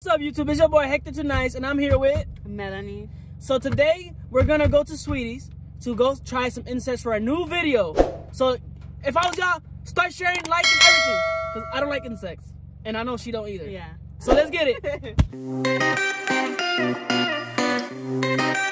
What's up, YouTube? It's your boy Hector Nice, and I'm here with Melanie. So today we're gonna go to Sweeties to go try some insects for a new video. So if I was y'all, start sharing, liking, everything, cause I don't like insects, and I know she don't either. Yeah. So let's get it.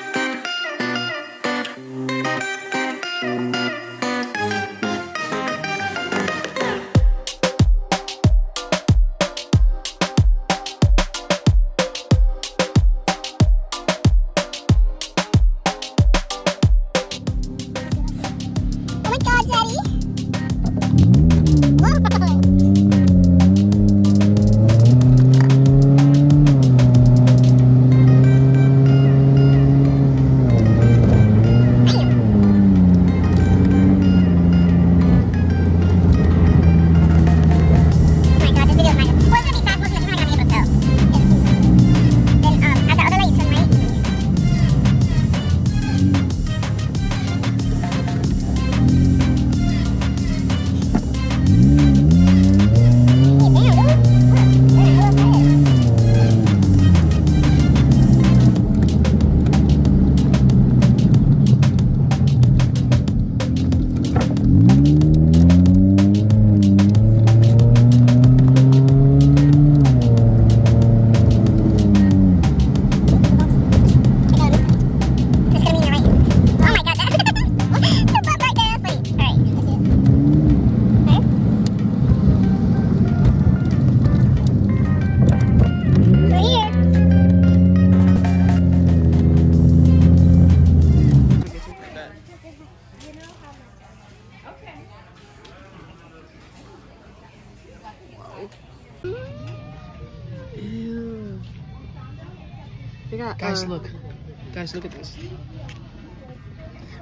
look at this.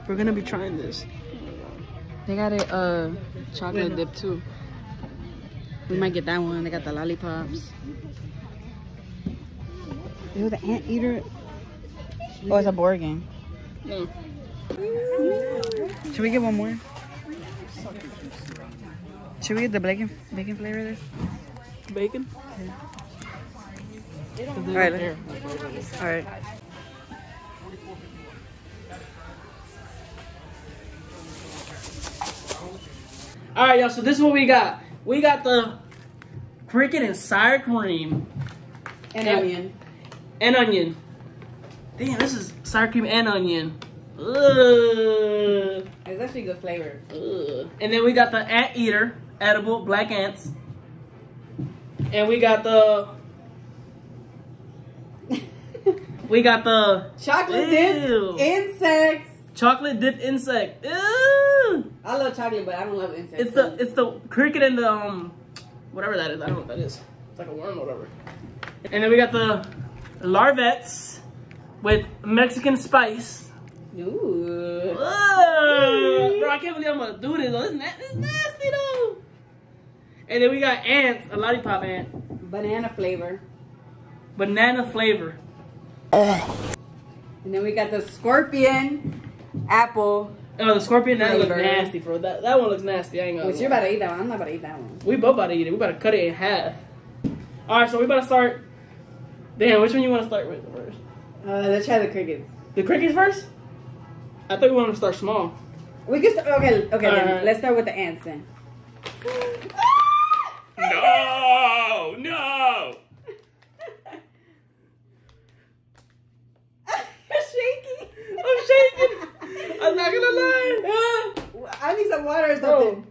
We're gonna be trying this. They got a uh, chocolate Wait. dip too. We might get that one. They got the lollipops. Ew, the anteater. Oh, it's a board game. No. Should we get one more? Should we get the bacon bacon flavor of this? Bacon. All right, Here. All right. All right, y'all. So this is what we got. We got the cricket and sour cream And Yeah. onion. and onion. Damn, this is sour cream and onion. Ugh. It's actually good flavor. Ugh. And then we got the ant eater, edible black ants. And we got the we got the Chocolate dip insects. Chocolate dipped insect. Ew. I love chocolate, but I don't love insects. It's the it's the cricket and the um whatever that is. I don't know what that is. It's like a worm or whatever. And then we got the Larvets with Mexican spice. Ooh. Bro, I can't believe I'm gonna do this. It's, na- it's nasty though. And then we got ants, a lollipop ant, Banana flavor. banana flavor. Ugh. And then we got the scorpion apple. Oh, the scorpion that looks nasty, bro. That that one looks nasty. I ain't gonna. Which you're about to eat that one. I'm not about to eat that one. We both about to eat it. We about to cut it in half. All right, so we about to start. Damn, which one you want to start with first? Uh, let's try the crickets. The crickets first. I thought we wanted to start small. We can start. Okay, okay. then Alright. let's start with the ants then. No, no. You're shaking. I'm shaking. I'm not gonna lie. I need some water or Bro, something.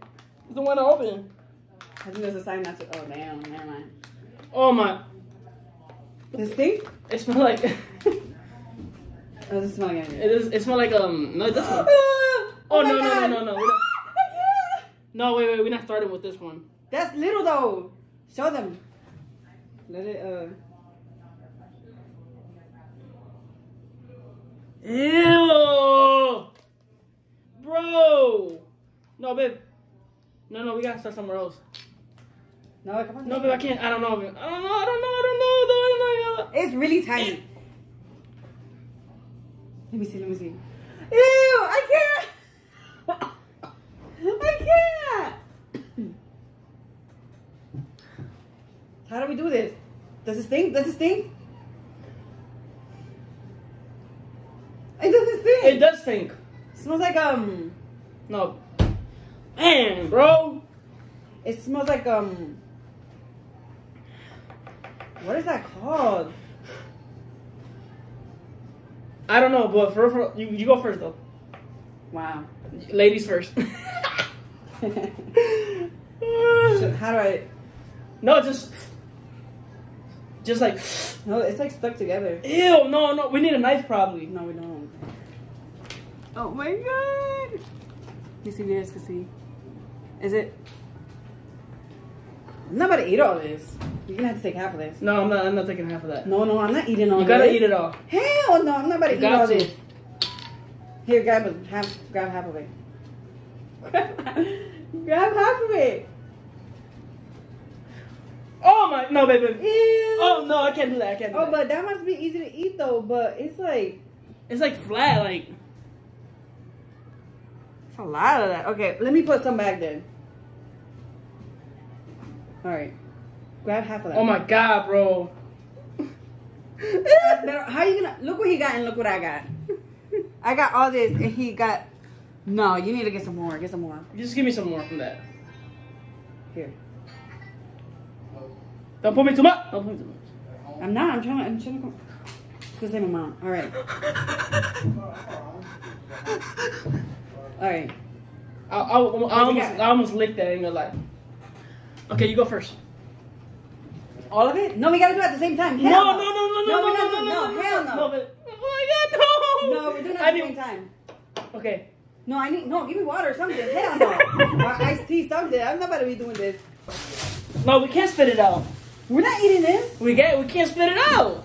it's the one to open. I think there's a sign not to. Oh damn, never mind. Oh my, it stink? it smells like. it Oh, does it smell like onion? is. It smells like um. No, this one. oh Oh, my no, no, no, no, no, we're No, wait, wait. We're not starting with this one. That's little though. Show them. Let it. Uh. Ew, bro. No, babe. No, no, we gotta start somewhere else. No, come on. No, babe, I can't. I don't know. babe. I don't know. I don't know. I don't know. I don't know. It's really tiny. Let me see. Let me see. Ew! I can't. I can't. How do we do this? Does it stink? Does it stink? It doesn't stink. It does stink. smells like um. No. Man, bro. It smells like um. What is that called? I don't know, but for, for you, you go first though. Wow. Ladies first. So how do I? no, just, just like, No, it's like stuck together. ew. No, no. We need a knife probably. No, we don't. Oh my god! You see, viewers can see. Is it? I'm not about to eat all this. You're gonna have to take half of this. No, I'm not. I'm not taking half of that. No, no, I'm not eating all You gotta this. eat it all. Hell no, I'm not about to You eat all to. this. Here, grab it. Half, grab half of it. grab half of it. Oh my, no, baby. Ew. Oh no, I can't do that. I can't do Oh, that. but that must be easy to eat though. But it's like it's like flat. Like, it's a lot of that. Okay, let me put some back then. All right, grab half of that. oh my god, bro. But how you gonna look what he got and look what I got? I got all this and he got. No, you need to get some more. Get some more. Just give me some more from that. Here. Don't put me too much. Don't put me too much. I'm not. I'm trying to. I'm trying to. Come. It's the same amount. All right. All right. I, I, I, almost. I almost licked that in your life. Okay, you go first. All of it? No, we gotta do it at the same time. No, Hell no, no, no, no, No, no, no, no, doing- no, no, hell no. No, but, oh my god, no. No, we're doing it I at the need- same time. Okay. No, I need. No, give me water or something. Hell no. or iced tea, something. I'm not about to be doing this. No, we can't spit it out. We're not eating this. We get. We can't spit it out.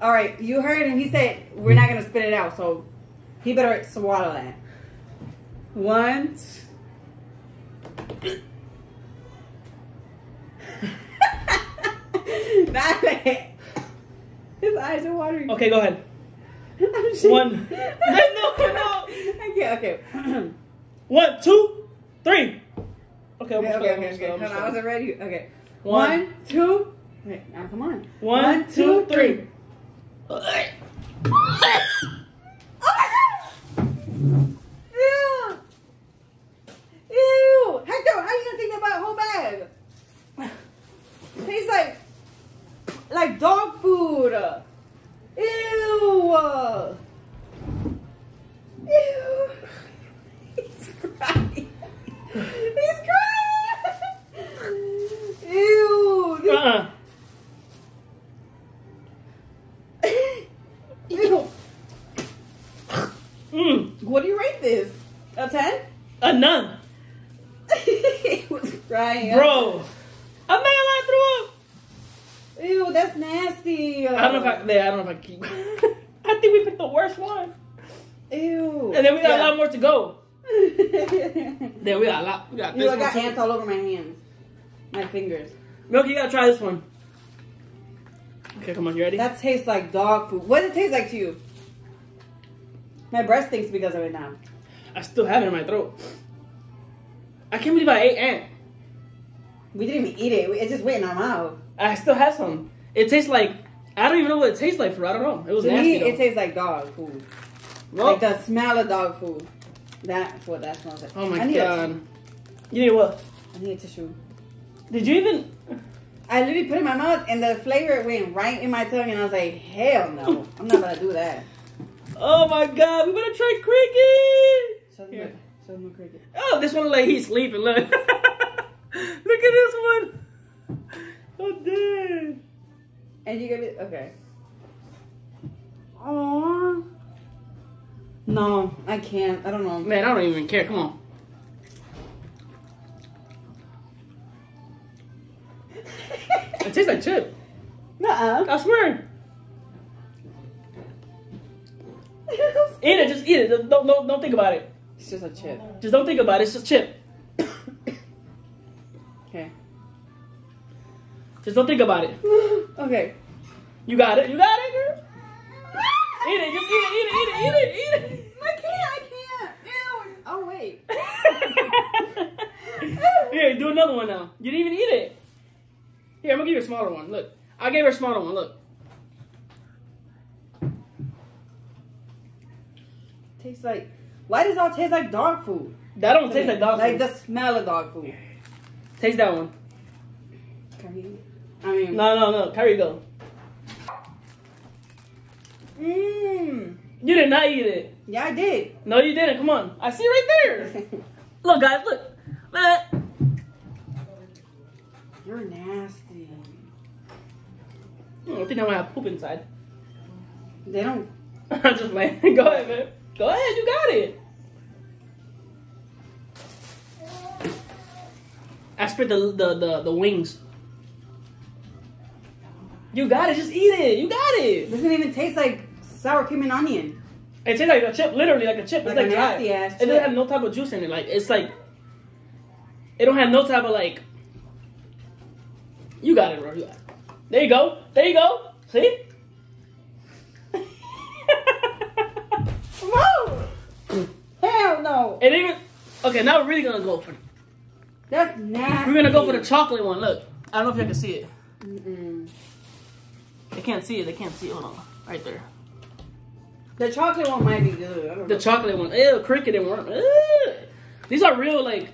All right, you heard him. He said we're not gonna spit it out, so he better swallow that. One. Dale. His eyes are watering. Okay, go ahead. I'm. One. no, no. Okay, okay. okay, One, two, three. Okay, okay, almost okay. fell, okay, almost fell, I wasn't ready. Okay. One. One, two. Wait, now come on. One, two, three. Oh my god! Ew! Ew! Hector, how you gonna take that by whole bag? Tastes like like dog food. Ew! Ew! He's crying. He's crying. Ew! This- Uh-uh. Ew! Mm. What do you rate this? A ten? A none. he was crying. Bro. I'm not gonna lie, I threw up. Ew, that's nasty. I don't know if I, yeah, I don't know if I keep. I think we picked the worst one. Ew. And then we got Yeah. a lot more to go. you Then we got a lot. We got this I one got too. ants all over my hands. My fingers. Milk, you gotta try this one. Okay, come on, you ready? That tastes like dog food. What does it taste like to you? My breast stinks because of it now. I still have it in my throat. I can't believe I ate ant. We didn't even eat it. It just went in our mouth. I still have some. It tastes like I don't even know what it tastes like. For I don't know. It was To nasty. me, it tastes like dog food. Well, Like the smell of dog food. That's what that smells like. oh my god. You need what? I need a tissue. Did you even? I literally put it in my mouth and the flavor went right in my tongue and I was like, hell no. I'm not gonna do that. Oh my god, we better try cricket. Show them, Here. show them the cricket. Oh, this one like he's sleeping. Look, look at this one. Oh damn. And you give it okay. Aww. No, I can't. I don't know. Man, I don't even care. Come on. Chip. Nuh-uh. I swear. Eat it. Just eat it. Just Don't, don't, don't think about it. it's just a chip. Just don't think about it. It's just chip. Okay. Just don't think about it. okay. You got it. You got it, girl. Eat it. Just eat it. Eat it. Eat it. Eat it. Eat it. I can't. I can't. Ew. Oh wait. Here, do another one now. You didn't even eat it. Here, I'm gonna give you a smaller one. Look, I gave her a smaller one. Look. Tastes like. Why does it all taste like dog food? That don't taste like dog Like food. Like the smell of dog food. Taste that one. You? I mean. No, no, no. Carry go. Mmm. You did not eat it. Yeah, I did. No, you didn't. Come on. I see right there. Look, guys. Look. Man. You're nasty. I don't think I to have poop inside. They don't. I'm just playing. Go ahead, man. Go ahead. You got it. I spit the, the the the wings. You got it. Just eat it. You got it. Doesn't even taste like sour cream and onion. It tastes like a chip. Literally like a chip. It's Like like, a dry. nasty ass It doesn't have no type of juice in it. Like it's like. It don't have no type of like. You got it, bro. You got it. There you go. There you go. See. Whoa! Hell no. And even okay, now we're really gonna go for That's nasty. we're gonna go for the chocolate one. Look, I don't know if y'all can see it. Mm-mm. They can't see it. They can't see it. Hold on, right there. The chocolate one might be good. I don't The know. chocolate one. Ew, cricket and worm. Ew. These are real. Like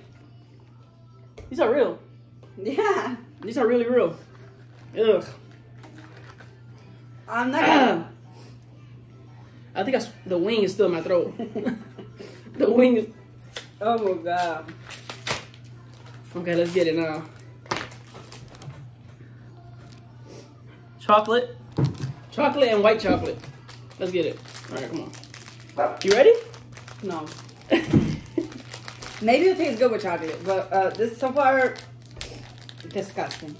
these are real. Yeah. These are really real. Ugh. I'm not gonna. I think I s the wing is still in my throat. the wing is. oh my god. Okay, let's get it now. Chocolate. Chocolate and white chocolate. Let's get it. Alright, come on. You ready? No. Maybe it'll taste good with chocolate, but uh, this so far disgusting.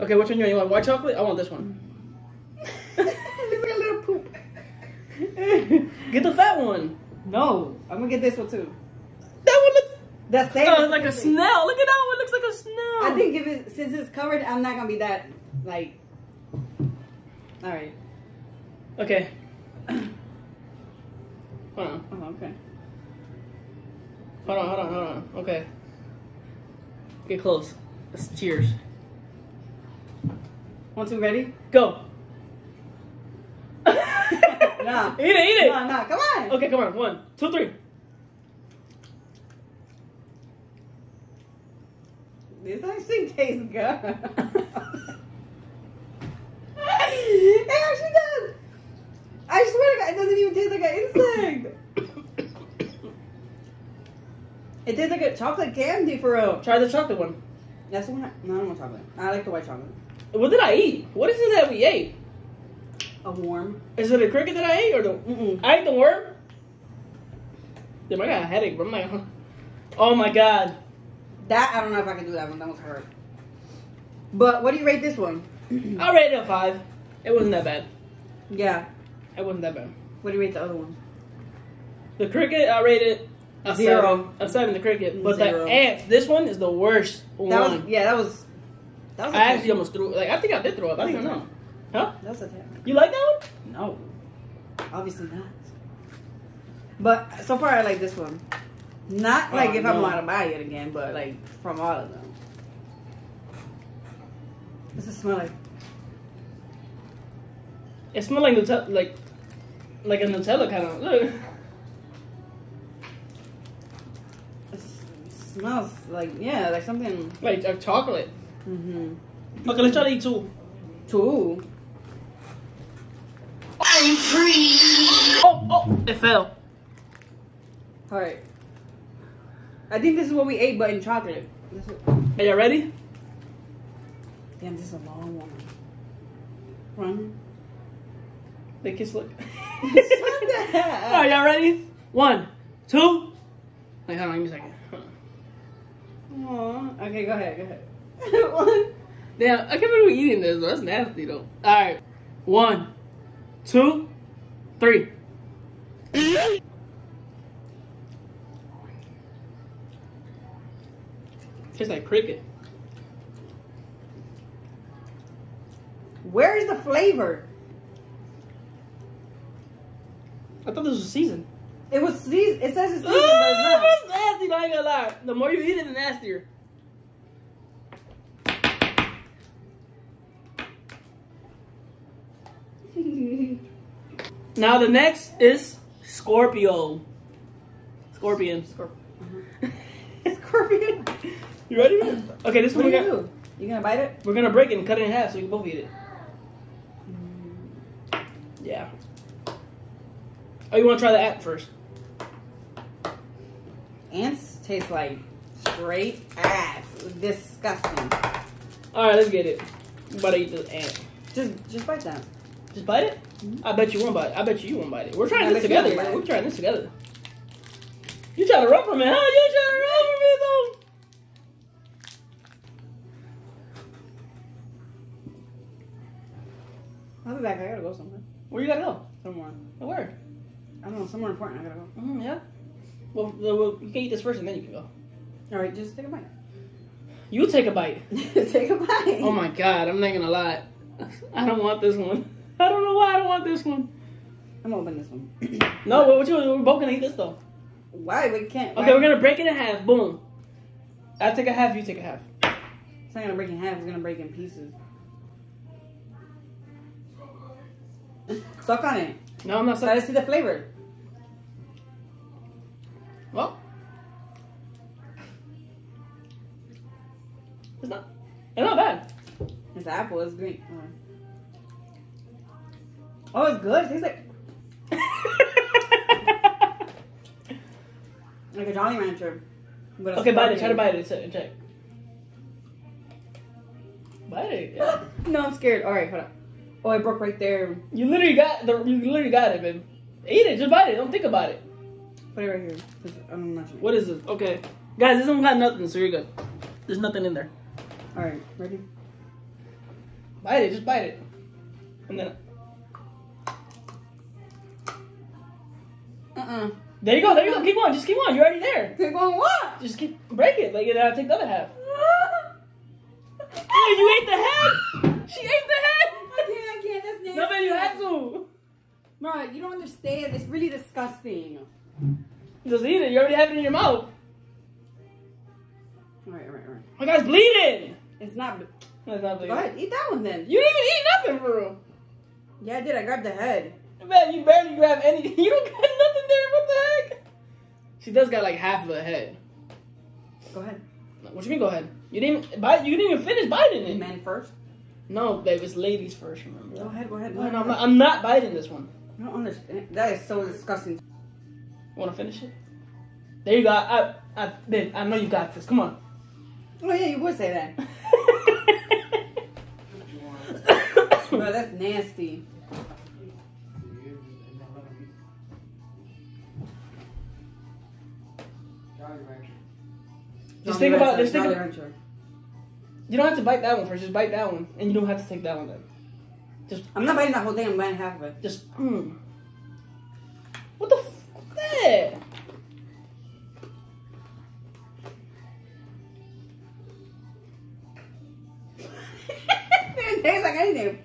Okay, which one you want? You want white chocolate? I want this one. it's like a little poop. Get the fat one. No, I'm gonna get this one too. That one looks The same. oh, it's like a snail. Look at that one. Looks like a snail. I think if it since it's covered, I'm not gonna be that like. All right. Okay. Hold on. Oh, okay. Hold on. Hold on. Hold on. Okay. Get close. Let's cheers. One, two, ready? Go. Nah. Eat it. Eat it. No, no, come on. Okay, come on. One, two, three. This actually tastes good. it actually does. I swear to God, it doesn't even taste like an insect. It tastes like a chocolate candy for real. Try the chocolate one. That's the one. I, no, I don't want chocolate. I like the white chocolate. What did I eat? What is it that we ate? A worm. Is it a cricket that I ate or the? Mm-mm. I ate the worm. Damn, I got a headache, bro. I'm like, huh. oh my god. That I don't know if I can do that one. That was hard. But what do you rate this one? I rated it a five. It wasn't that bad. Yeah. It wasn't that bad. What do you rate the other one? The cricket, I rated a Zero. seven. A seven. The cricket, but Zero. the ants. This one is the worst That one. was yeah. That was. That was. I actually almost threw. Like I think I did throw up. I don't know. Huh? That was a. You like that one? No, obviously not. But so far, I like this one. Not oh, like Oh, if I'm no. allowed to buy it again, but like from all of them. What's it smell like? It smells like Nutella, like like a Nutella kind of. Look. It smells like yeah, like something. Like a chocolate. Mm-hmm. Okay, let's try to eat two. Two. I'm free. Oh, oh, it fell. All right. I think this is what we ate, but in chocolate. This is, Are you ready? damn, this is a long one. Run. The kiss look. Shut the hell Are y'all ready? One, two. Wait, hold on, give me a second. Hold on. Aw. Okay, go ahead. Go ahead. one. Damn, I can't believe we're eating this. That's nasty though. All right, one, two, three. Tastes like cricket. Where is the flavor? I thought this was seasoned. It was seasoned. It says it's seasoned, but Ah, it's it's nasty. Not gonna lie. The more you eat it, the nastier. Now the next is Scorpio. Scorpion. Mm-hmm. Scorpion. You ready? Okay, this What one do we you got. do? You gonna bite it? We're gonna break it and cut it in half so you can both eat it. Yeah. Oh, you want to try the app first? Ants taste like straight ass. Disgusting. All right, let's get it. You about to eat the ant. Just, just bite that. Just bite it. I bet you won't bite. it. I bet you you won't bite it. We're trying I this together, man. We're trying this together. You trying to run from it, huh? You trying to run from it though? I'll be back. I gotta go somewhere. Where you gotta go? Somewhere. Where? I don't know. Somewhere important. I gotta go. Mm, yeah. Well, well, well, you can eat this first and then you can go. All right, just take a bite. You take a bite. take a bite. Oh my god, I'm not gonna lie. I don't want this one. I don't know why I don't want this one. I'm gonna open this one. No, what you? We're both gonna eat this though. Why we can't? Okay, we're gonna break it in half. Boom. I take a half. You take a half. It's not gonna break in half. It's gonna break in pieces. Suck on it. No, I'm not sorry. to see the flavor. Well, it's not. It's not bad. It's apple. It's green. Oh, Oh, it's good. It tastes like like a Jolly Rancher. But okay, bite it. Try to bite it and check. Bite it. Yeah. No, I'm scared. All right, hold on. Oh, it broke right there. You literally got the. You literally got it, man. Eat it. Just bite it. Don't think about it. Put it right here. I'm not sure. What is this? Okay, guys, this one got nothing, so you're good. There's nothing in there. All right, ready? Bite it. Just bite it. And then Uh-uh. there you go. There you go. Keep on. Just keep on. You're already there. Keep going what? Just keep break it. Like and then I'll take the other half. Hey, you ate the head. She ate the head. I can't, I can't. That's nasty. No, you had to. Bro, you don't understand. It's really disgusting. Just eat it. You already have it in your mouth. All right, all right, all right. My guy's bleeding. It's not. That's not Go bleeding. ahead, eat that one then. You didn't even eat nothing for real. Yeah, I did. I grabbed the head. Man, you barely grabbed anything. You don't there. What the heck? She does got like half of a head. Go ahead. What you mean? Go ahead. You didn't even bite. You didn't even finish biting it. Men first. No, babe. It's ladies first. Remember? Go ahead. Go ahead. Go No, ahead. no, I'm not, I'm not biting this one. I don't understand. That is so disgusting. Want to finish it? There you go. I, I, babe. I know you got this. Come on. Oh yeah, you would say that. Bro, that's nasty. Just think about. Just think. About, Rancher. you don't have to bite that one first. Just bite that one, and you don't have to take that one then. Just, I'm not biting that whole thing. I'm biting half of it. just. Mm. What the? F- that? it tastes like anything.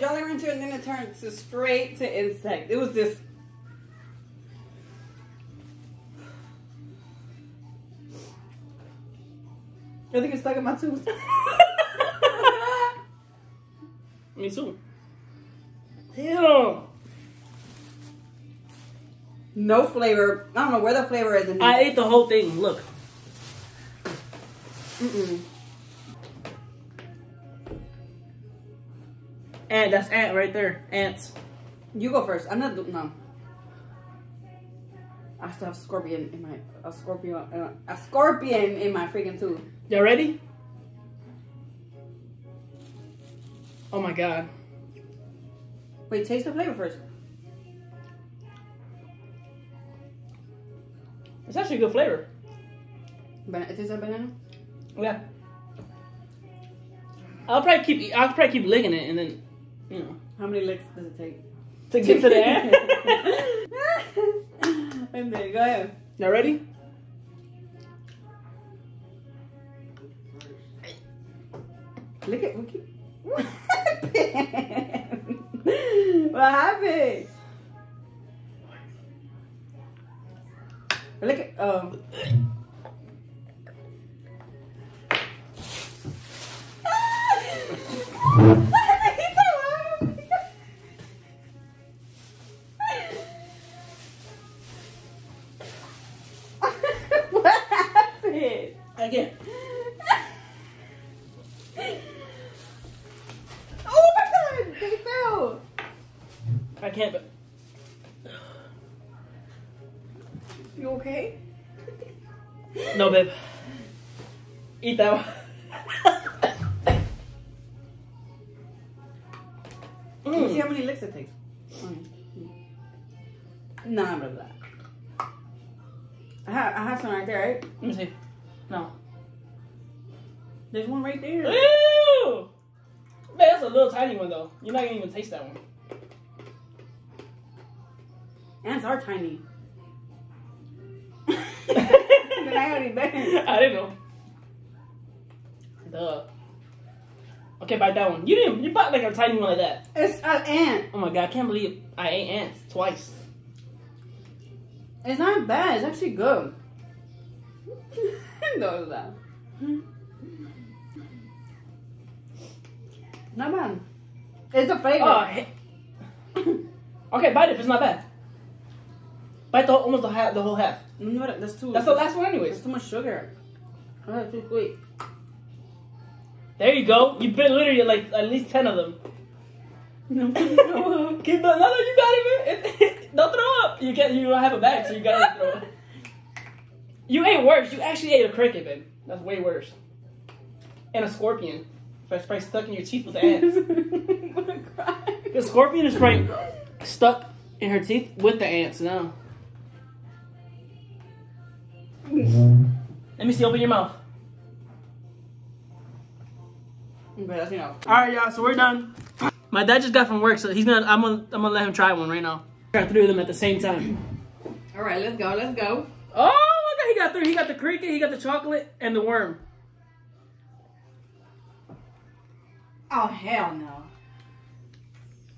Jolly Rancher and then it turns to straight to insect. It was just. I think it's stuck in my tooth. Me too. Damn. no flavor. I don't know where the flavor is in I ate the whole thing. Look. Mm-mm. Ant. That's ant right there. Ants. You go first. I'm not. No. I I still have scorpion in my a scorpion uh, a scorpion in my freaking tooth. Y'all ready? Oh my god. Wait, taste the flavor first. It's actually a good flavor. Ban- it tastes like banana. Yeah. I'll probably keep I'll probably keep licking it and then know How many licks does it take? to get to the end. and then go ahead. Y'all ready? Look at Wiki. What happened? what happened? Look at um. I have, I have some right there, right? Let me see. No. There's one right there. Ew! Man, that's a little tiny one though. You're not gonna even taste that one. Ants are tiny. I already been. I didn't know. Duh. Okay, bite that one. You didn't. You bought like a tiny one like that. It's an ant. Oh my god, I can't believe I ate ants twice. It's not bad. It's actually good. no, it's not. Not bad. It's the flavor. Oh, okay, bite it. If it's not bad. Bite the whole, almost the half, the whole half. no, that's too. That's the last one, anyways. too much sugar. That's too sweet. There you go. You bit literally like at least ten of them. No, no. Keep the, no, no, you got it, man. It, don't throw up. You can't. You don't have a bag, so you gotta throw it. You ate worse. You actually ate a cricket, babe. That's way worse. And a scorpion. That's probably stuck in your teeth with the ants. I'm gonna cry. The scorpion is probably stuck in her teeth with the ants now. Let me see. Open your mouth. Okay, that's enough. All right, y'all. So we're done. My dad just got from work, so he's gonna. I'm gonna. I'm gonna let him try one right now. Got three of them at the same time. All right, let's go. Let's go. Oh, look! He got three. He got the cricket. He got the chocolate and the worm. Oh hell no.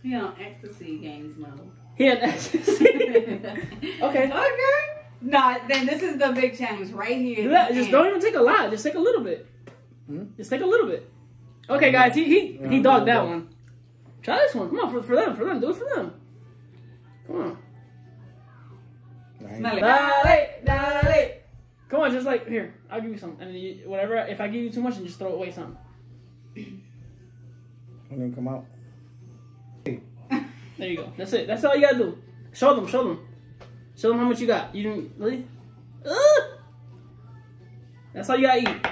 He on ecstasy games mode. He had ecstasy. okay. Okay. No, then this is the big challenge right here. Do that. Just don't even take a lot. Just take a little bit. Hmm? Just take a little bit. Okay, guys. He he he dogged that one. Try this one. Come on, for, for them. For them. Do it for them. Come on. Smell it. Dale, dale. Come on, just like here. I'll give you some, and you, whatever. If I give you too much, then just throw away some. And then come out. There you go. That's it. That's all you gotta do. Show them. Show them. Show them how much you got. You didn't really. Ugh. That's all you gotta eat.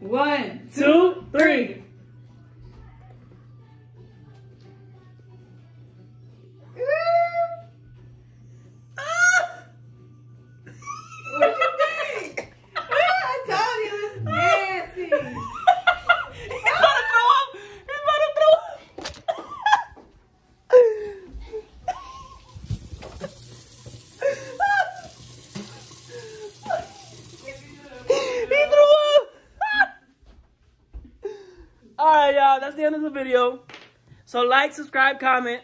One, Two, three. The video. So like, subscribe, comment.